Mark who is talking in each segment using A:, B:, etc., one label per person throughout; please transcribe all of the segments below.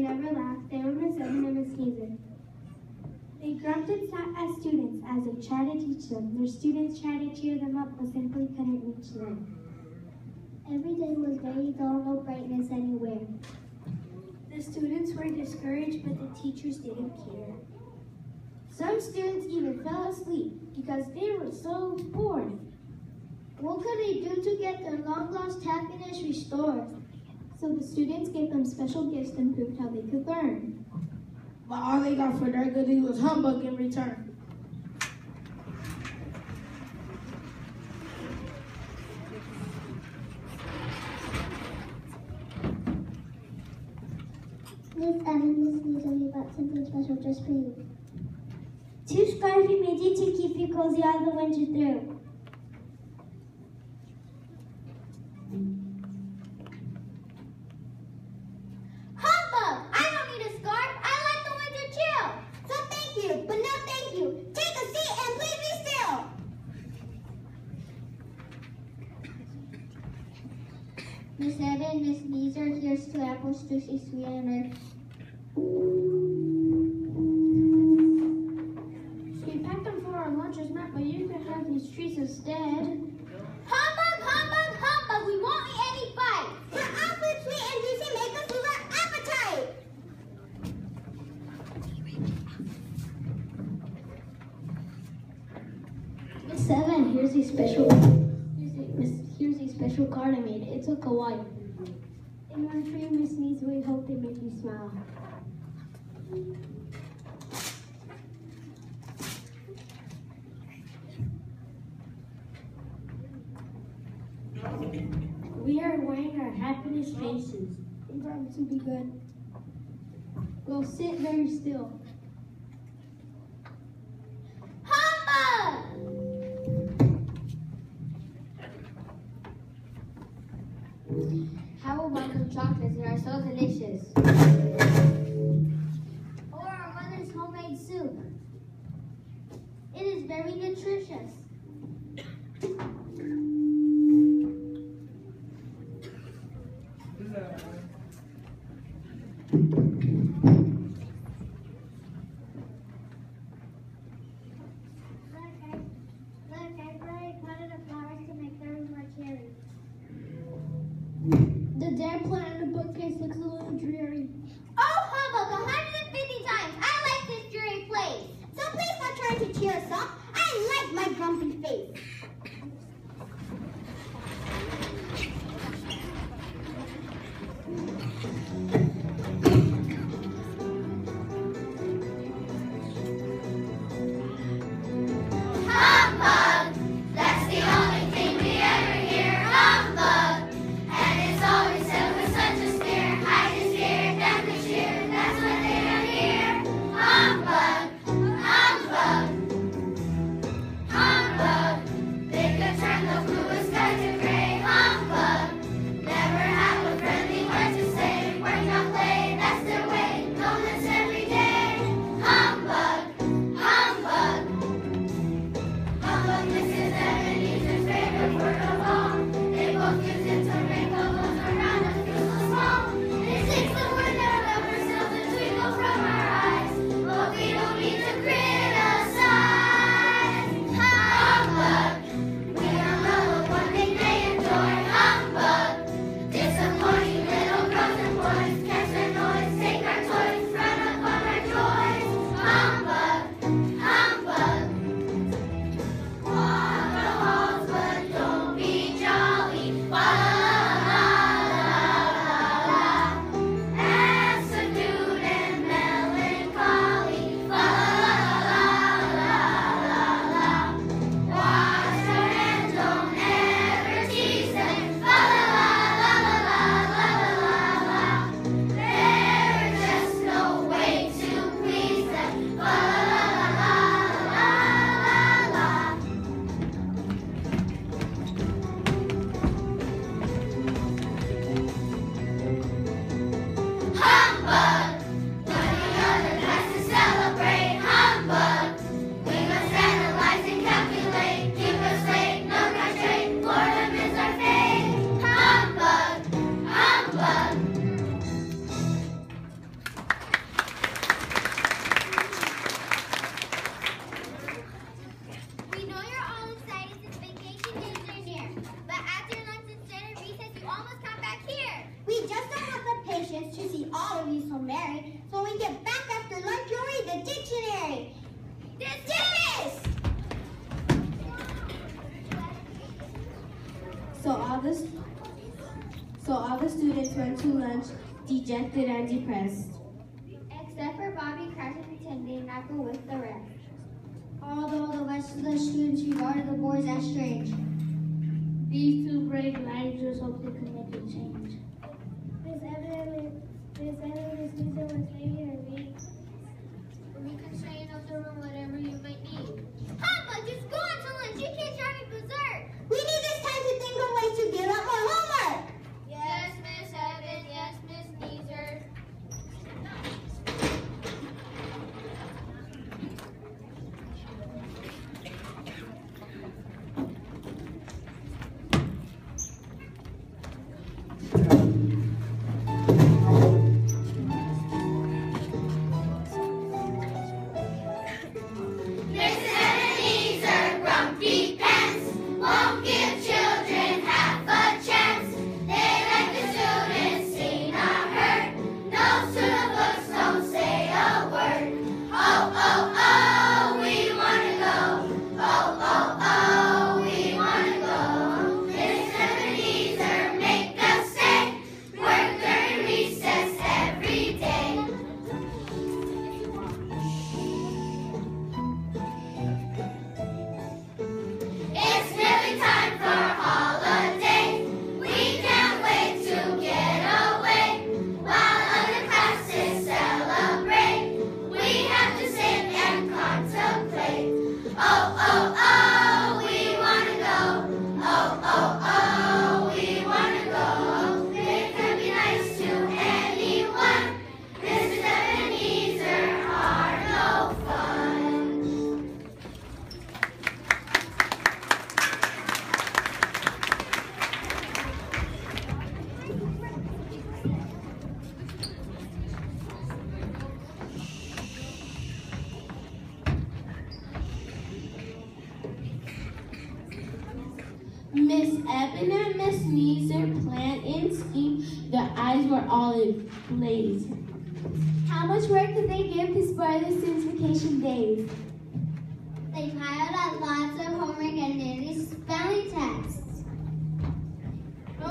A: never laughed. They were Miss Eben and Miss Nezer. They grunted at students as they tried to teach them. Their students tried to cheer them up, but simply couldn't reach them. Every day was very dull, no brightness anywhere. The students were discouraged, but the teachers didn't care. Some students even fell asleep because they were so bored. What could they do to get their long lost happiness restored? So the students gave them special gifts and proved how they could learn.
B: But all they got for their goodies was humbug in return.
A: Miss Eben, Miss Lisa, we got something special just for you.
C: Two scarves we made you to keep you cozy all the winter through.
D: Humbug! I don't need a scarf. I like the winter chill. So thank you, but no thank you. Take a seat and please be still.
A: Miss Eben, Miss Nezer, here's juicy, sweet,
C: We packed them for our lunches, Matt, but you can have these treats instead.
D: Humbug, humbug, humbug. We won't eat any fight. Your awfully sweet and juicy make us lose our appetite.
C: Miss Seven, here's a special here's a, here's a special card I made. It's a kawaii. In you, Miss Needs, we hope they make you smile. We are wearing our happiness faces.
A: We promise to be good.
C: We'll sit very still.
D: Humbug!
A: Chocolates? They are so delicious. Went to lunch dejected and depressed.
C: Except for Bobby Cratchit pretending not go with the rest.
D: Although the rest of the students regarded the boys as strange.
C: These two brave managers hope they can make a change.
A: Miss Eben, Miss Miss Lisa was making a read.
C: We can stay in the room whatever you might need.
D: Papa, just go on to lunch. You can't drive me berserk. We need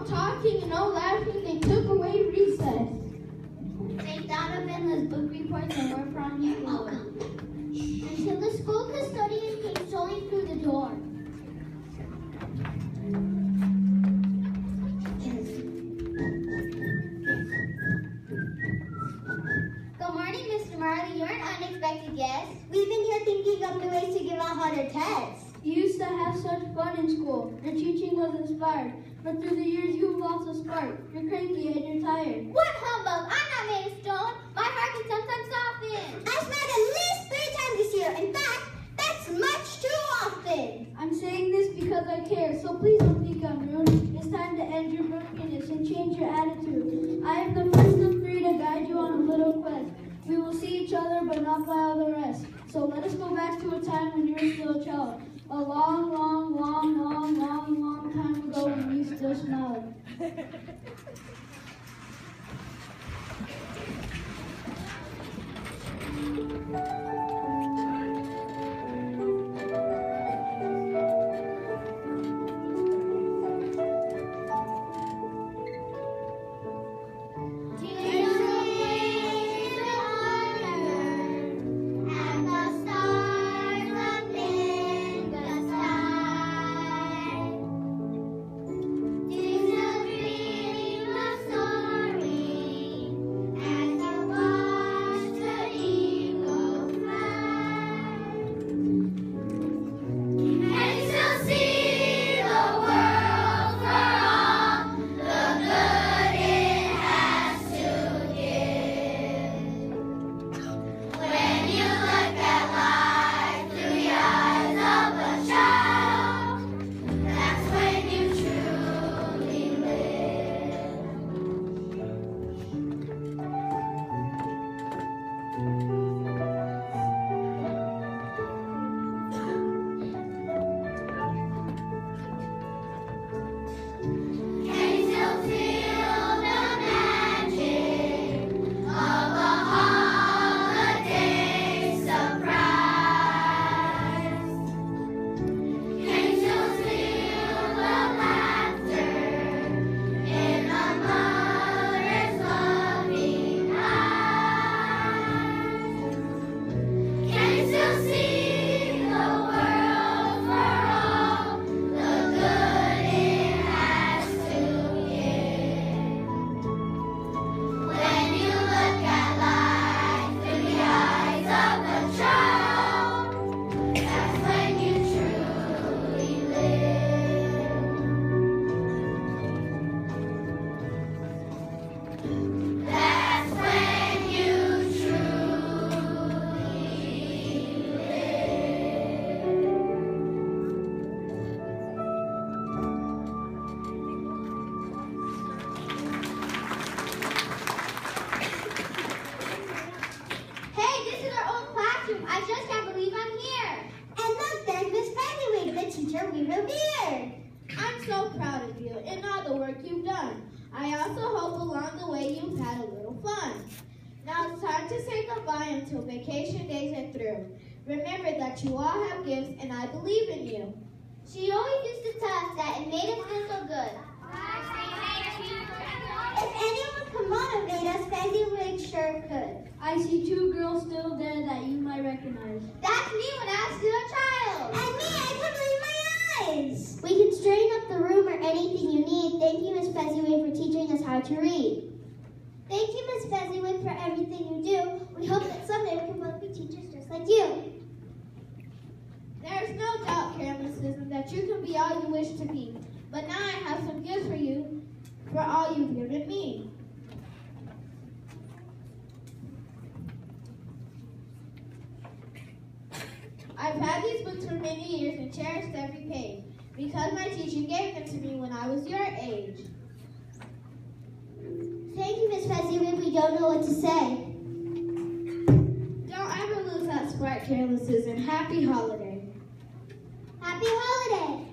D: No talking, and no
A: laughing. They took away recess.
D: They thought of endless book reports and work from you Until the school custodian came strolling through the door.
C: Inspired. But through the years, you've lost a spark. You're cranky and you're tired.
D: What humbug! I'm not made of stone. My heart can sometimes soften. I smiled at least three times this year. In fact, that's much too often.
C: I'm saying this because I care, so please don't think I'm rude. It's time to end your brokenness and change your attitude. I am the first of three to guide you on a little quest. We will see each other, but not by all the rest. So let us go back to a time when you were still a child. A long, long, long, long, long, long time ago when you still smiled.
E: Made us feel so good. If anyone could motivate us, Fezziwig sure could.
C: I see two girls still there that you might recognize.
E: That's me when I was still a child. And me, I couldn't believe my eyes. We can straighten up the room or anything you need. Thank you, Miss Fezziwig, for teaching us how to read. Thank you, Miss Fezziwig, for everything you do. We hope that someday we can both be teachers just like you.
F: There's no doubt, Carolyn Susan, that you can be all you wish to be. But now I have some gifts for you for all you've given me. I've had these books for many years and cherished every page because my teacher gave them to me when I was your age.
E: Thank you, Miss Fezziwig. We don't know what to say.
F: Don't ever lose that spark, Carolyn Susan. Happy holiday.
E: Happy holiday.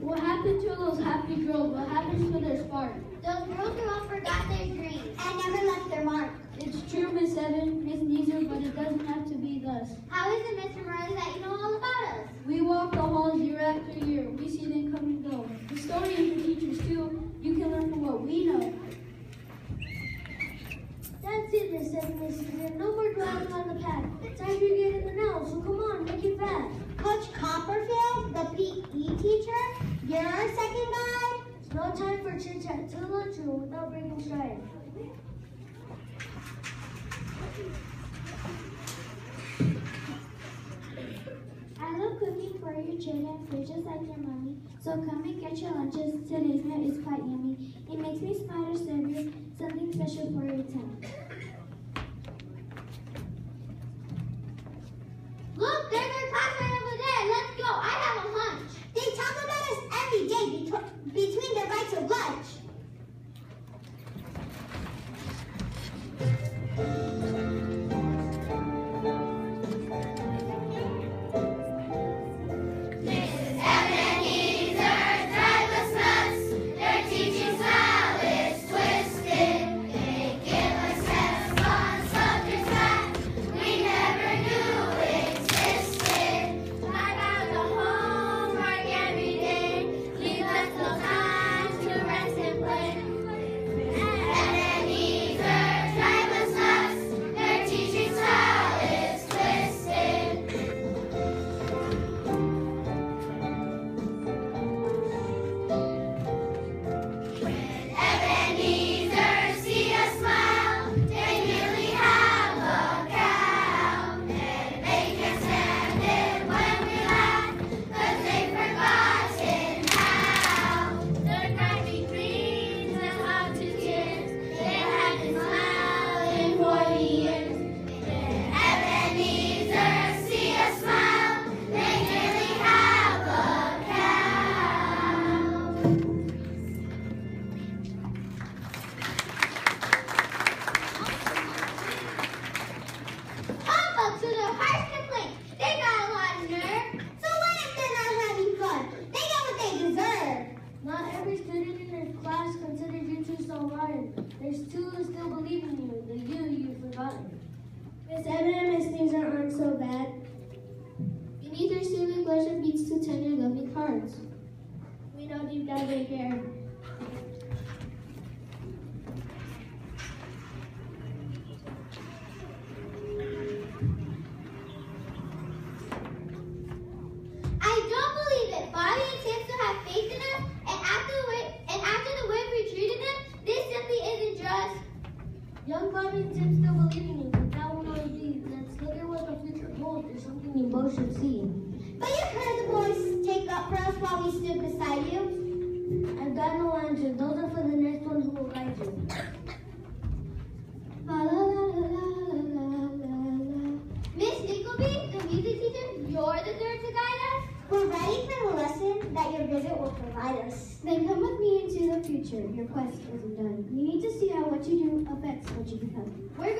C: What happened to those happy girls? What happens to their spark?
E: Those girls who all forgot their dreams and never left their mark.
C: It's true, Miss Eben, Miss Nezer, but it doesn't have to be thus.
E: How is it, Mr. Marley, that you know all about us?
C: We walk the halls year after year. We see them come and go. the Historians and teachers too. You can learn from what we know.
D: Eben, No more dwelling on the. It's time to get in the now, so come on, make it fast.
E: Coach Copperfield, the PE teacher, you're our second guy.
D: It's no time for chit chat to lunchroom without breaking stride. I love cooking for your children, for just like your mommy. So come and get your lunches. Today's meal is quite yummy. It makes me smile to serve you something special for your town. Miss Eben and Miss aren't so bad.
C: Beneath their soothing blush and beats two tender, loving hearts.
D: We know deep down they care.
E: I don't believe it. Bobby and Tim still have faith in us, and after the way and after the way we treated them, this simply isn't just.
D: Young Bob and Tim still believe in you, but that won't always be. Let's look at what the future holds. There's something you both should see.
E: But you heard the boys take up for us while we stood beside you.
D: I've got no answers. Those are for the next one who will guide you.
E: La la la la la la la la. Miss Nickleby, the music teacher, you're the third to guide us. We're ready for the lesson that your visit will provide us.
D: Then come with me into the future. Your quest isn't done. You need to see how what you what you.
E: We're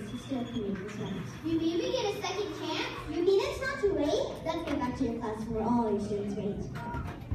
D: this.
E: You mean we get a second chance?
D: You mean it's not too late? Let's get back to your class where all your students wait.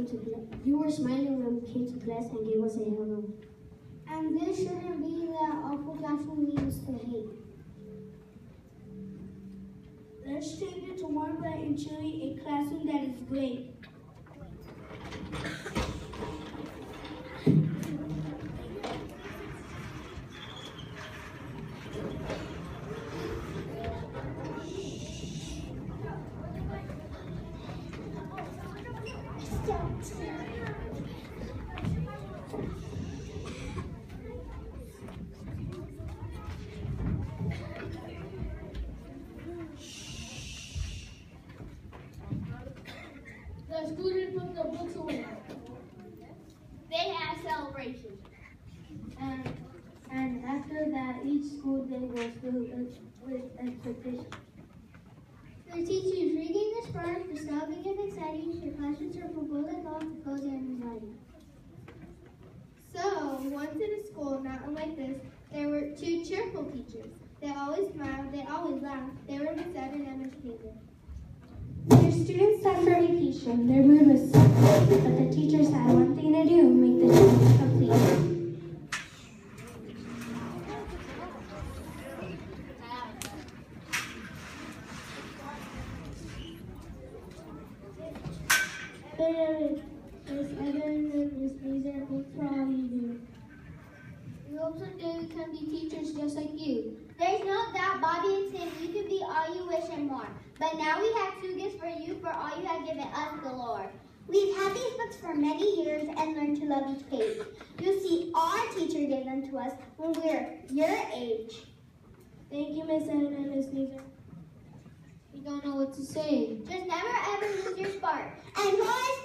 D: came to class. You were smiling when we came to class and gave us a hello. And this shouldn't be the awful classroom we used to hate. Let's take it to one and enjoy a classroom that is great.
A: Day goes filled with, expectation.
E: For teachers, reading the spark, nostalgic and exciting, your classrooms are full of thoughts, cozy and anxiety.
A: So, once in a school not unlike this, there were two cheerful teachers. They always smiled, they always laughed. They were Miss and Miss Hazel. Their students left for vacation. Their mood was so good, but the teachers had one thing to do, make the journey complete. Miss Eben and Miss Hazel, thanks for all you do.
C: We hope someday we can be teachers just like you.
E: There's no doubt, Bobby and Tim, you can be all you wish and more. But now we have two gifts for you for all you have given us, the Lord. We've had these books for many years and learned to love each page. You see, our teacher gave them to us when we were your age.
A: Thank you, Miss Eben and Miss Hazel.
C: We don't know what to say.
E: Just never ever lose your spark. And boys,